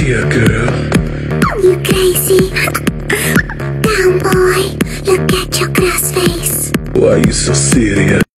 here, girl. You crazy? Down boy, look at your cross face. Why are you so serious?